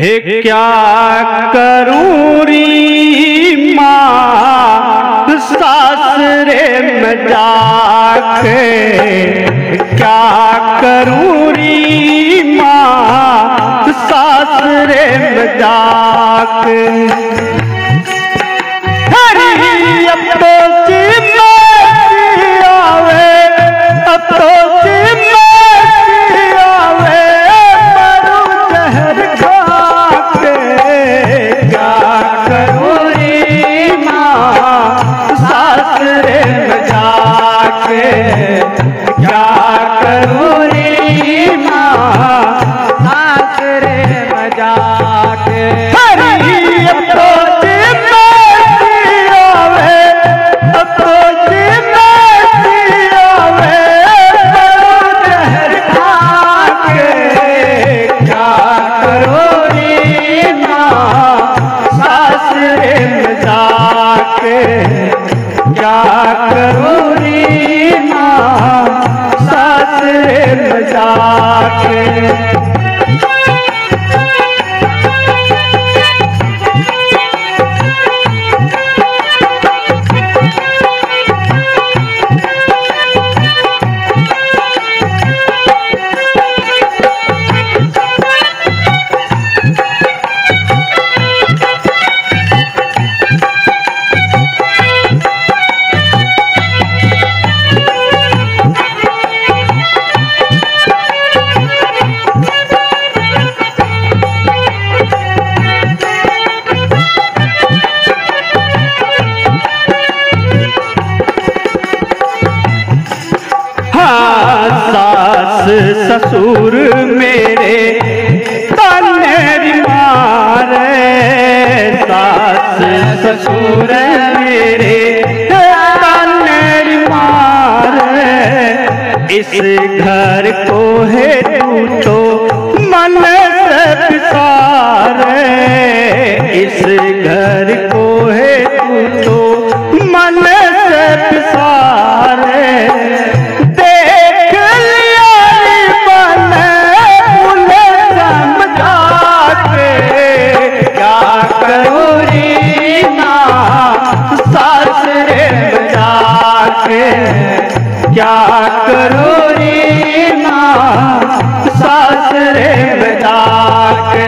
हे क्या करूरी माँ सासरे में जाके क्या करूरी ससुर मेरे तन्नेरी मारे सास ससुर मेरे तन्नेरी मारे इस घर को है तू तो रे क्या करो रे माँ सास रे बता के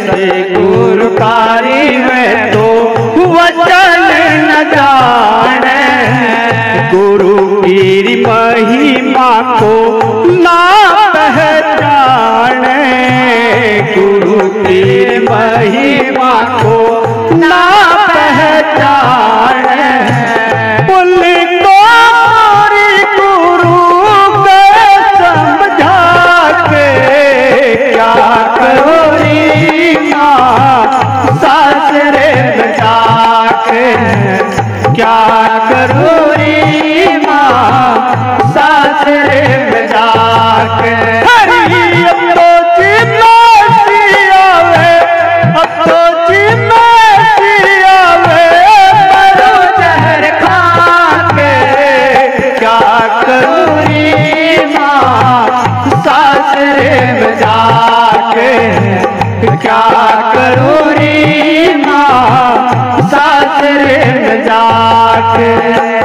से गुरु कारी में तो वचन न जाने। गुरु की महिमा को ना पहचाने। गुरु की महिमा को ना पहचान। हाँ।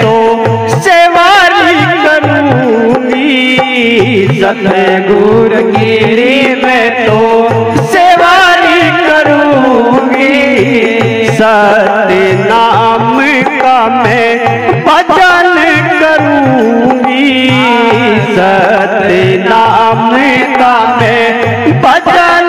तो सेवारी करूँगी। सतगुरु कीरी मैं तो सेवारी करूँगी। सत्य नाम का मैं भजन करूँगी। सत्य नाम का मैं भजन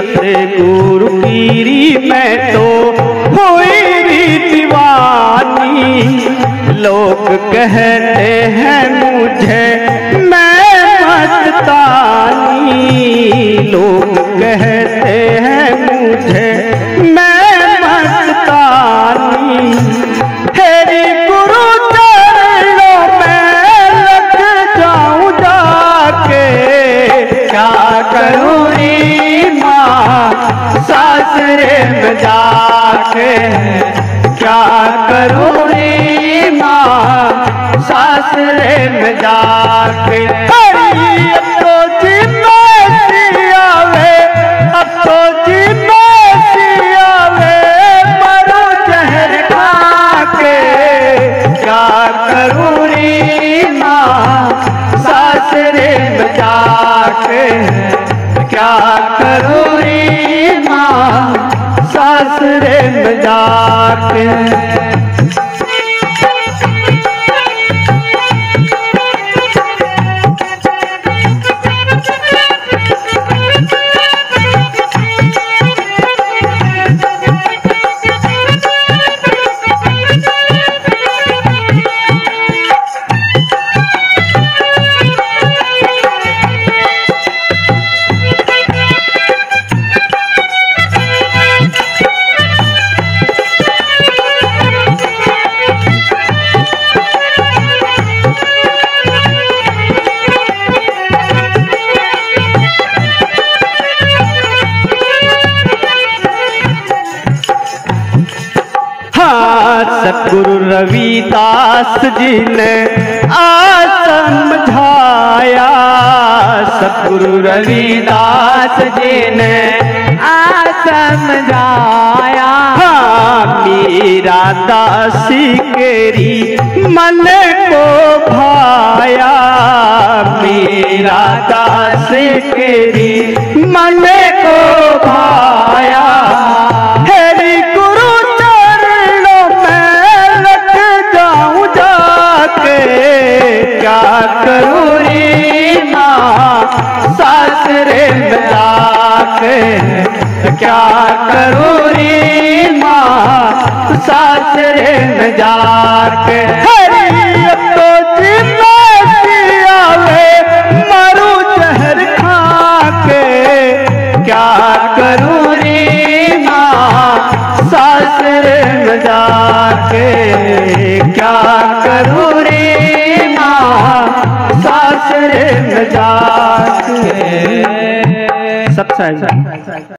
सतगुरु पीरी में तो हुई दीवानी। लोग कहते हैं मुझे मैं मस्तानी। लोग कहते सासरे में जाके तो जिम्मेसी आवे अब तो जिम्मेसी आवे, मरो जहर खा के क्या करूरी माँ, सासरे में जाके क्या करूरी माँ, सासरे में जाके रविदास जी ने आ समझाया सतगुरु रविदास जी ने आ समझाया हाँ मीरा दासी केरी मन को भाया। मीरा दासी केरी मन को भाया। क्या करूँ रे माँ सासरे में जाके हरी तो जी सासरे में जाके सब साइड